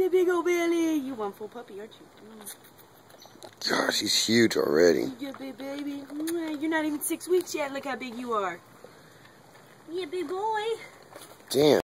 Yeah, big old belly. You one full puppy, aren't you? Oh, he's huge already. Yeah, big baby. You're not even six weeks yet. Look how big you are. Yeah, big boy. Damn.